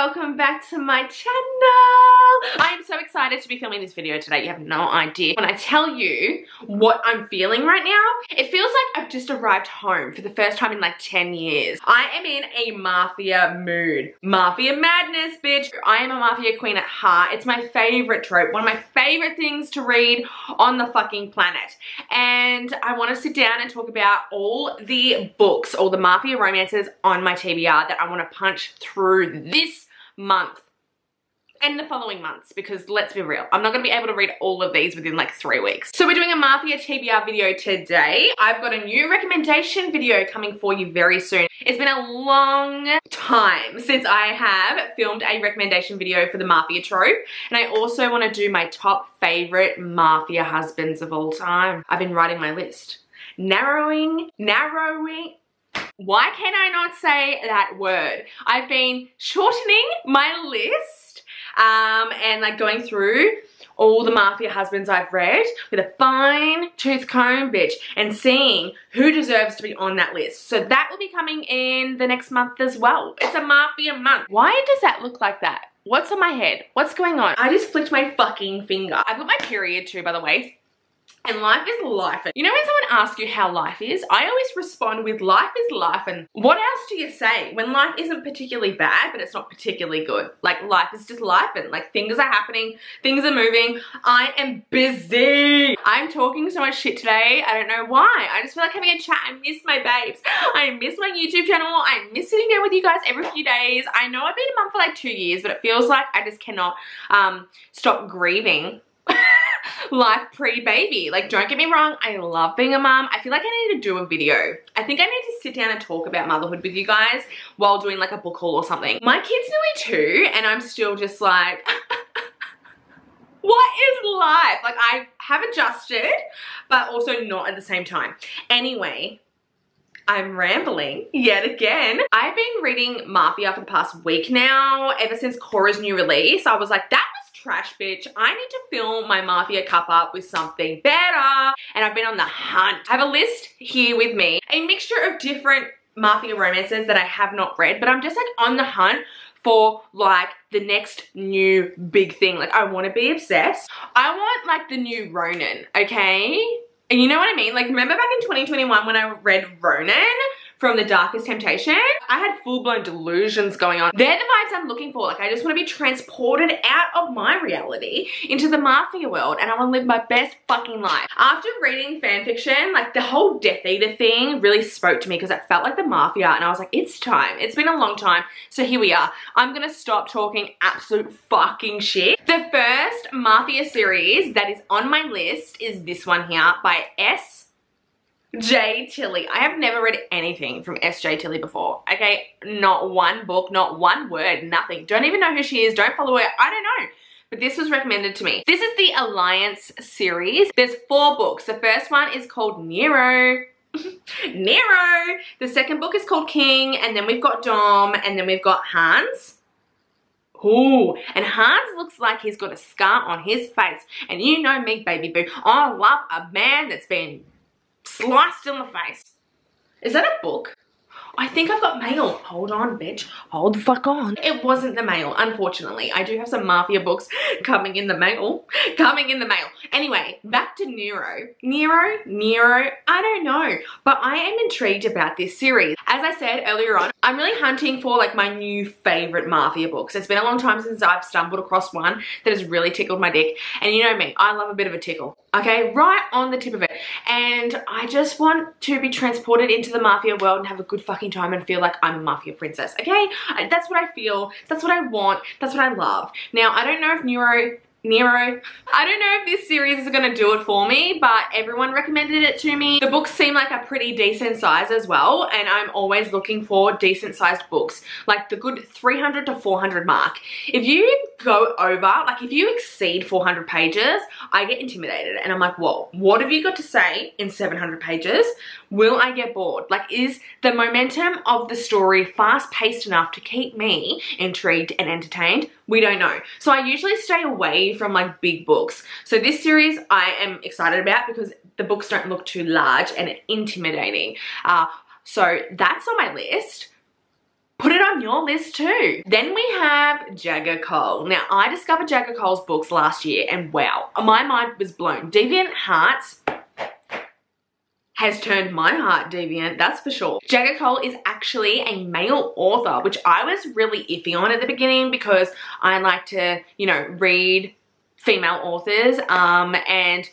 welcome back to my channel. I am so excited to be filming this video today. You have no idea. When I tell you what I'm feeling right now, it feels like I've just arrived home for the first time in like 10 years. I am in a mafia mood. Mafia madness, bitch. I am a mafia queen at heart. It's my favorite trope. One of my favorite things to read on the fucking planet. And I want to sit down and talk about all the books, all the mafia romances on my TBR that I want to punch through this month and the following months because let's be real, I'm not to be able to read all of these within like three weeks. So we're doing a Mafia TBR video today. I've got a new recommendation video coming for you very soon. It's been a long time since I have filmed a recommendation video for the Mafia trope and I also want to do my top favorite Mafia husbands of all time. I've been writing my list. Narrowing, narrowing, why can I not say that word? I've been shortening my list um, and like going through all the mafia husbands I've read with a fine tooth comb, bitch, and seeing who deserves to be on that list. So that will be coming in the next month as well. It's a mafia month. Why does that look like that? What's on my head? What's going on? I just flicked my fucking finger. I've got my period too, by the way. And life is life. You know when someone asks you how life is, I always respond with life is life and what else do you say when life isn't particularly bad but it's not particularly good? Like life is just life and like things are happening, things are moving. I am busy. I'm talking so much shit today. I don't know why. I just feel like having a chat. I miss my babes. I miss my YouTube channel. I miss sitting down with you guys every few days. I know I've been a mum for like two years but it feels like I just cannot um, stop grieving life pre-baby. Like, don't get me wrong, I love being a mom. I feel like I need to do a video. I think I need to sit down and talk about motherhood with you guys while doing like a book haul or something. My kid's nearly two and I'm still just like, what is life? Like, I have adjusted, but also not at the same time. Anyway, I'm rambling yet again. I've been reading Mafia for the past week now, ever since Cora's new release. I was like, that trash bitch. I need to fill my Mafia cup up with something better. And I've been on the hunt. I have a list here with me. A mixture of different Mafia romances that I have not read. But I'm just like on the hunt for like the next new big thing. Like I want to be obsessed. I want like the new Ronin, okay? And you know what I mean? Like remember back in 2021 when I read Ronin? From The Darkest Temptation. I had full-blown delusions going on. They're the vibes I'm looking for. Like, I just want to be transported out of my reality into the Mafia world and I want to live my best fucking life. After reading fanfiction, like, the whole Death Eater thing really spoke to me because it felt like the Mafia and I was like, it's time. It's been a long time. So here we are. I'm going to stop talking absolute fucking shit. The first Mafia series that is on my list is this one here by S. J. Tilly. I have never read anything from S.J. Tilly before. Okay, not one book, not one word, nothing. Don't even know who she is, don't follow her, I don't know. But this was recommended to me. This is the Alliance series. There's four books. The first one is called Nero. Nero! The second book is called King, and then we've got Dom, and then we've got Hans. Ooh, and Hans looks like he's got a scar on his face. And you know me, baby boo. I love a man that's been sliced in the face. Is that a book? I think I've got mail. Hold on, bitch. Hold the fuck on. It wasn't the mail, unfortunately. I do have some Mafia books coming in the mail. Coming in the mail. Anyway, back to Nero. Nero? Nero? I don't know. But I am intrigued about this series. As I said earlier on, I'm really hunting for like my new favorite Mafia books. It's been a long time since I've stumbled across one that has really tickled my dick. And you know me, I love a bit of a tickle. Okay, right on the tip of it. And I just want to be transported into the Mafia world and have a good fucking time and feel like I'm a Mafia princess. Okay, that's what I feel. That's what I want. That's what I love. Now, I don't know if Nero Nero. I don't know if this series is going to do it for me, but everyone recommended it to me. The books seem like a pretty decent size as well, and I'm always looking for decent sized books, like the good 300 to 400 mark. If you go over, like if you exceed 400 pages, I get intimidated and I'm like, whoa, what have you got to say in 700 pages? Will I get bored? Like is the momentum of the story fast paced enough to keep me intrigued and entertained? We don't know. So I usually stay away from like big books. So this series I am excited about because the books don't look too large and intimidating. Uh, so that's on my list. put it on your list too. Then we have Jagger Cole. Now, I discovered Jagger Cole's books last year and wow, my mind was blown. Deviant Hearts has turned my heart deviant, that's for sure. Jagger Cole is actually a male author, which I was really iffy on at the beginning because I like to, you know, read female authors um, and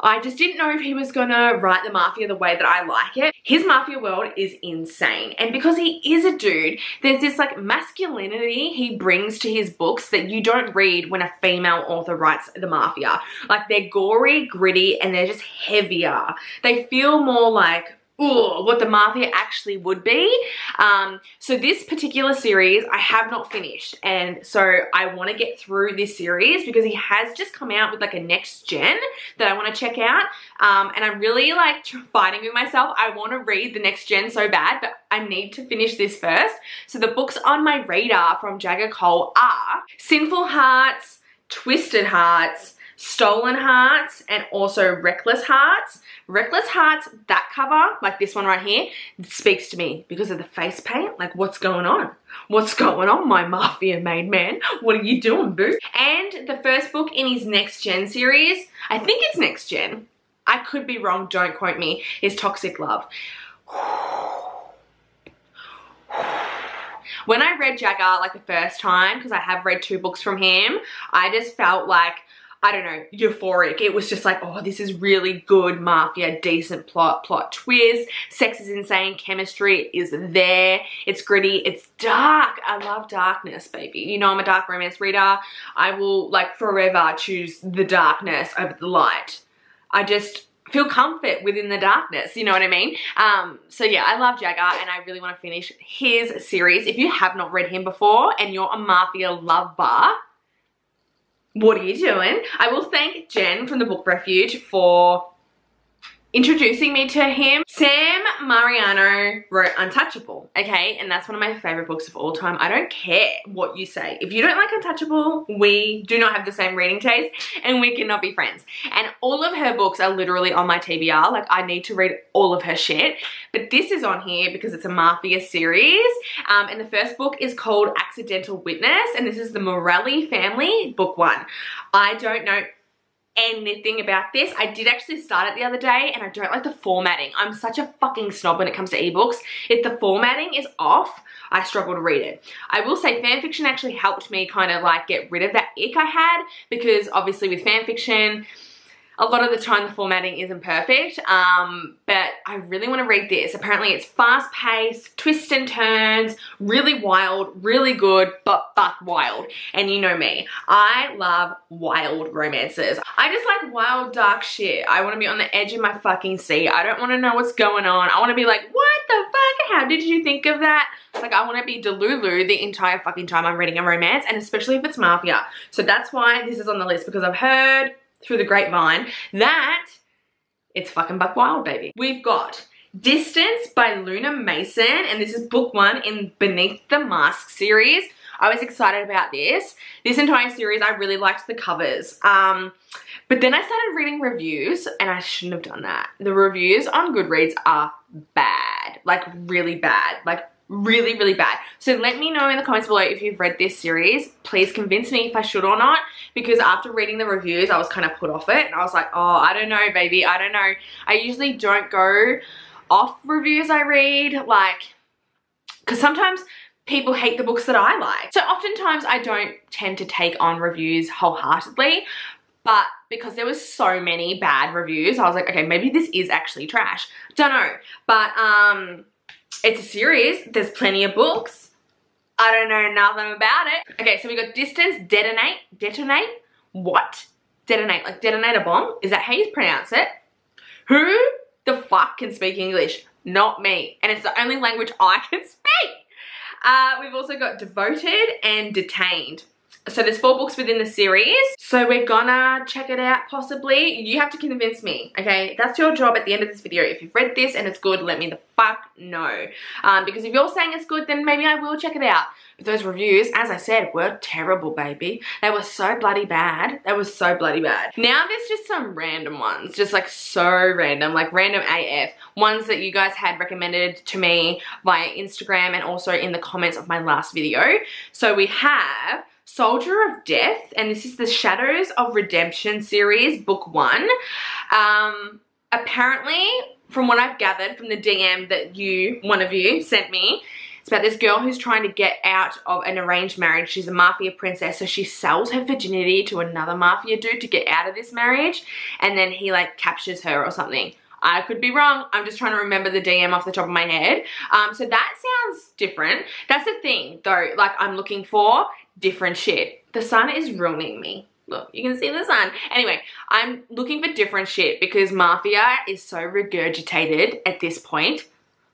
I just didn't know if he was gonna write the Mafia the way that I like it. His Mafia world is insane. And because he is a dude, there's this like masculinity he brings to his books that you don't read when a female author writes the Mafia. Like they're gory, gritty, and they're just heavier. They feel more like ooh, what the Mafia actually would be. Um, so this particular series I have not finished and so I want to get through this series because he has just come out with like a next gen that I want to check out um, and I'm really like fighting with myself. I want to read the next gen so bad but I need to finish this first. So the books on my radar from Jagger Cole are Sinful Hearts, Twisted Hearts, Stolen Hearts, and also Reckless Hearts. Reckless Hearts, that cover, like this one right here, speaks to me because of the face paint. Like, what's going on? What's going on, my Mafia made man? What are you doing, boo? And the first book in his Next Gen series, I think it's Next Gen. I could be wrong, don't quote me, is Toxic Love. When I read Jagger like the first time, because I have read two books from him, I just felt like I don't know, euphoric. It was just like, oh, this is really good mafia, decent plot, plot twist. Sex is insane, chemistry is there. It's gritty, it's dark. I love darkness, baby. You know I'm a dark romance reader. I will like forever choose the darkness over the light. I just feel comfort within the darkness, you know what I mean? Um, so yeah, I love Jagger and I really want to finish his series. If you have not read him before and you're a Mafia lover, what are you doing? I will thank Jen from the Book Refuge for introducing me to him. Sam Mariano wrote Untouchable, okay? And that's one of my favorite books of all time. I don't care what you say. If you don't like Untouchable, we do not have the same reading taste and we cannot be friends. And all of her books are literally on my TBR. Like I need to read all of her shit. But this is on here because it's a Mafia series. Um, and the first book is called Accidental Witness. And this is the Morelli family, book one. I don't know anything about this. I did actually start it the other day and I don't like the formatting. I'm such a fucking snob when it comes to ebooks. If the formatting is off, I struggle to read it. I will say fanfiction actually helped me kind of like get rid of that ick I had because obviously with fanfiction, a lot of the time the formatting isn't perfect, um, but I really want to read this. Apparently it's fast paced, twists and turns, really wild, really good, but fuck wild. And you know me, I love wild romances. I just like wild dark shit. I want to be on the edge of my fucking seat. I don't want to know what's going on. I want to be like, what the fuck? How did you think of that? Like I want to be Delulu the entire fucking time I'm reading a romance and especially if it's Mafia. So that's why this is on the list because I've heard through the grapevine that it's fucking buck wild, baby. We've got Distance by Luna Mason, and this is book one in Beneath the Mask series. I was excited about this. This entire series, I really liked the covers. Um, but then I started reading reviews, and I shouldn't have done that. The reviews on Goodreads are bad, like really bad. Like really, really bad. So let me know in the comments below if you've read this series. Please convince me if I should or not because after reading the reviews, I was kind of put off it. And I was like, oh, I don't know, baby. I don't know. I usually don't go off reviews I read, like, because sometimes people hate the books that I like. So oftentimes I don't tend to take on reviews wholeheartedly, but because there was so many bad reviews, I was like, okay, maybe this is actually trash. Don't know. But, um, it's a series. There's plenty of books. I don't know nothing about it. Okay, so we got distance, detonate, detonate. What? Detonate, like detonate a bomb? Is that how you pronounce it? Who the fuck can speak English? Not me. And it's the only language I can speak. Uh, we've also got devoted and detained. So there's four books within the series. So we're gonna check it out possibly. You have to convince me, okay? That's your job at the end of this video. If you've read this and it's good, let me the fuck know. Um, because if you're saying it's good, then maybe I will check it out. But those reviews, as I said, were terrible, baby. They were so bloody bad. They were so bloody bad. Now there's just some random ones. Just like so random, like random AF. Ones that you guys had recommended to me via Instagram and also in the comments of my last video. So we have Soldier of Death, and this is the Shadows of Redemption series, book one. Um, apparently, from what I've gathered from the DM that you, one of you, sent me, it's about this girl who's trying to get out of an arranged marriage. She's a mafia princess, so she sells her virginity to another mafia dude to get out of this marriage, and then he like captures her or something. I could be wrong. I'm just trying to remember the DM off the top of my head. Um, so that sounds different. That's the thing, though, like I'm looking for different shit. The sun is ruining me. Look, you can see the sun. Anyway, I'm looking for different shit because Mafia is so regurgitated at this point.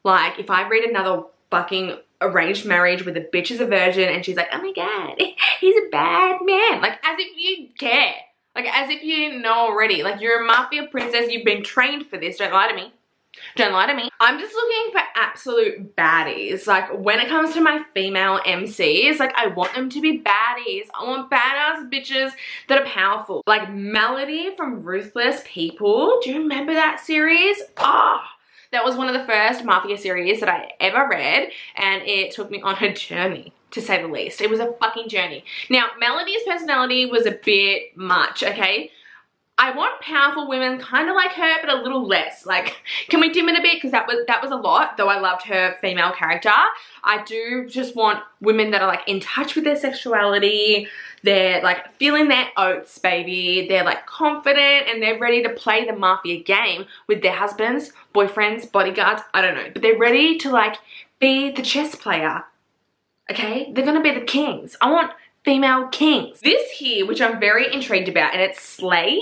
Like, if I read another fucking arranged marriage with a bitch is a virgin and she's like, oh my god, he's a bad man. Like, as if you care. Like, as if you didn't know already. Like, you're a mafia princess. You've been trained for this. Don't lie to me. Don't lie to me. I'm just looking for absolute baddies. Like, when it comes to my female MCs, like, I want them to be baddies. I want badass bitches that are powerful. Like, Melody from Ruthless People. Do you remember that series? Ah! Oh, that was one of the first Mafia series that I ever read, and it took me on a journey to say the least. It was a fucking journey. Now, Melody's personality was a bit much, okay? I want powerful women kind of like her, but a little less. Like, can we dim it a bit? Because that was that was a lot, though I loved her female character. I do just want women that are like in touch with their sexuality. They're like feeling their oats, baby. They're like confident and they're ready to play the mafia game with their husbands, boyfriends, bodyguards, I don't know. But they're ready to like be the chess player okay? They're gonna be the kings. I want female kings. This here, which I'm very intrigued about, and it's Slay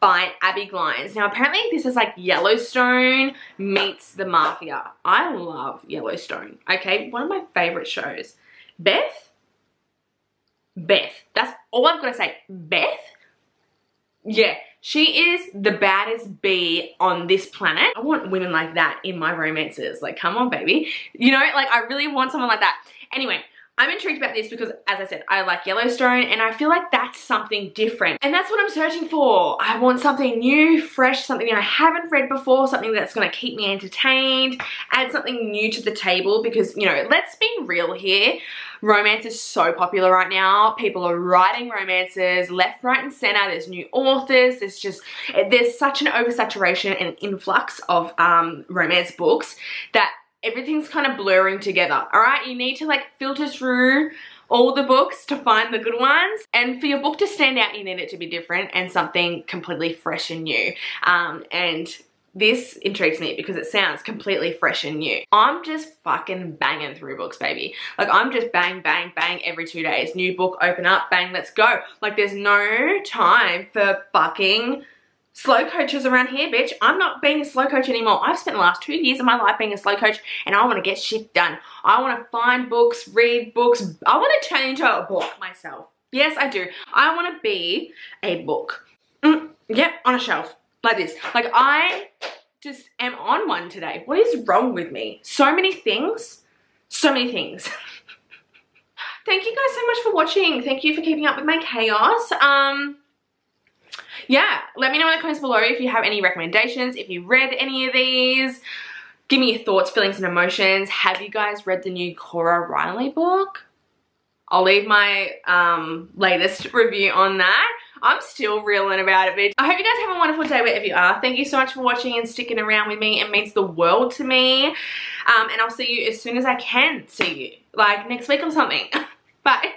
by Abbi Glines. Now, apparently this is like Yellowstone meets the Mafia. I love Yellowstone, okay? One of my favorite shows. Beth? Beth. That's all got to say. Beth? Yeah, she is the baddest bee on this planet. I want women like that in my romances. Like, come on, baby. You know, like, I really want someone like that. Anyway, I'm intrigued about this because, as I said, I like Yellowstone and I feel like that's something different. And that's what I'm searching for. I want something new, fresh, something I haven't read before, something that's gonna keep me entertained, add something new to the table because, you know, let's be real here. Romance is so popular right now. People are writing romances left, right, and center. There's new authors. There's just, there's such an oversaturation and influx of um, romance books that everything's kind of blurring together, all right? You need to like filter through all the books to find the good ones. And for your book to stand out, you need it to be different and something completely fresh and new. Um, and this intrigues me because it sounds completely fresh and new. I'm just fucking banging through books, baby. Like I'm just bang, bang, bang every two days. New book, open up, bang, let's go. Like there's no time for fucking slow coaches around here, bitch. I'm not being a slow coach anymore. I've spent the last two years of my life being a slow coach and I want to get shit done. I want to find books, read books. I want to turn into a book myself. Yes, I do. I want to be a book. Mm, yep, on a shelf like this. Like I just am on one today. What is wrong with me? So many things. So many things. Thank you guys so much for watching. Thank you for keeping up with my chaos. Um, yeah, let me know in the comments below if you have any recommendations, if you read any of these. Give me your thoughts, feelings, and emotions. Have you guys read the new Cora Reilly book? I'll leave my um, latest review on that. I'm still reeling about it, bitch. I hope you guys have a wonderful day wherever you are. Thank you so much for watching and sticking around with me. It means the world to me. Um, and I'll see you as soon as I can see you. Like next week or something. Bye.